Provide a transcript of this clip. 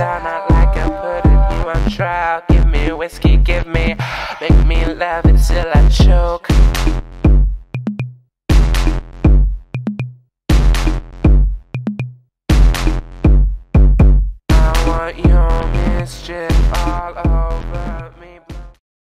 down, I like I'm putting you on trial. Give me whiskey, give me, make me love it till I choke. I want your mischief all over.